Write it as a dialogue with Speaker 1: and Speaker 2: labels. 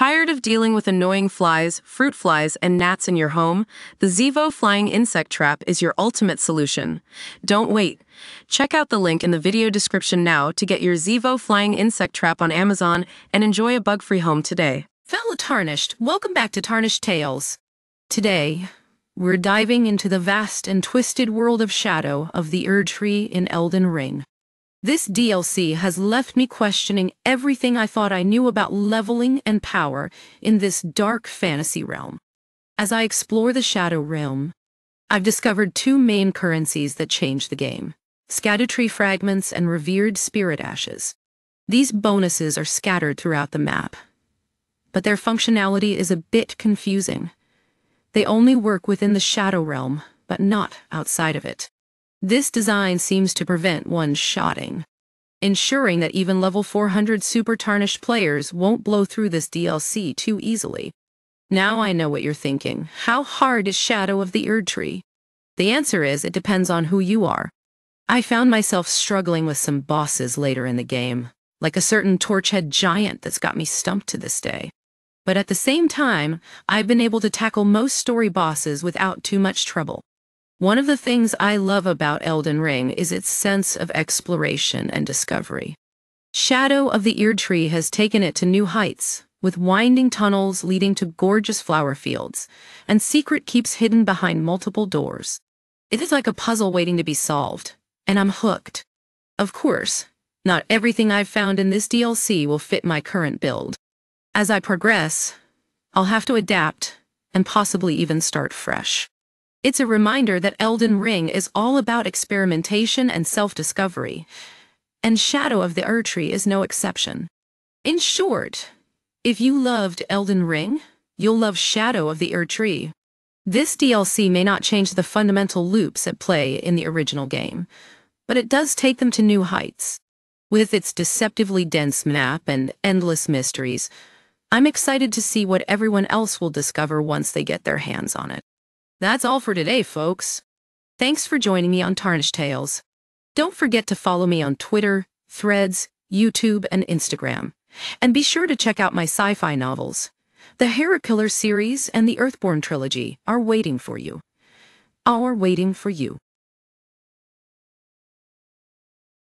Speaker 1: Tired of dealing with annoying flies, fruit flies, and gnats in your home? The Zevo Flying Insect Trap is your ultimate solution. Don't wait. Check out the link in the video description now to get your Zevo Flying Insect Trap on Amazon and enjoy a bug free home today.
Speaker 2: Fellow Tarnished, welcome back to Tarnished Tales. Today, we're diving into the vast and twisted world of Shadow of the Erdtree in Elden Ring. This DLC has left me questioning everything I thought I knew about leveling and power in this dark fantasy realm. As I explore the Shadow Realm, I've discovered two main currencies that change the game Scadutree fragments and revered spirit ashes. These bonuses are scattered throughout the map, but their functionality is a bit confusing. They only work within the Shadow Realm, but not outside of it. This design seems to prevent one shotting, ensuring that even level 400 super tarnished players won't blow through this DLC too easily. Now I know what you're thinking. How hard is Shadow of the Erdtree? The answer is it depends on who you are. I found myself struggling with some bosses later in the game, like a certain torchhead giant that's got me stumped to this day. But at the same time, I've been able to tackle most story bosses without too much trouble. One of the things I love about Elden Ring is its sense of exploration and discovery. Shadow of the Erdtree has taken it to new heights, with winding tunnels leading to gorgeous flower fields, and secret keeps hidden behind multiple doors. It is like a puzzle waiting to be solved, and I'm hooked. Of course, not everything I've found in this DLC will fit my current build. As I progress, I'll have to adapt and possibly even start fresh. It's a reminder that Elden Ring is all about experimentation and self-discovery, and Shadow of the Erdtree is no exception. In short, if you loved Elden Ring, you'll love Shadow of the Erdtree. This DLC may not change the fundamental loops at play in the original game, but it does take them to new heights. With its deceptively dense map and endless mysteries, I'm excited to see what everyone else will discover once they get their hands on it. That's all for today, folks. Thanks for joining me on Tarnished Tales. Don't forget to follow me on Twitter, Threads, YouTube, and Instagram. And be sure to check out my sci-fi novels. The Herokiller series and the Earthborn trilogy are waiting for you. Are waiting for you.